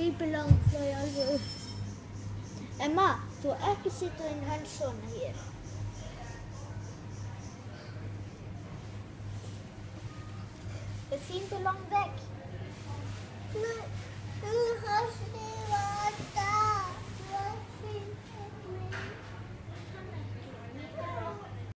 Wie Langflói alweer? Emma, þú ekki setja þinn in svona hér. Är fin på